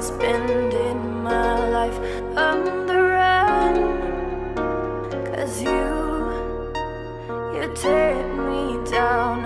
Spending my life on the run. Cause you, you tear me down.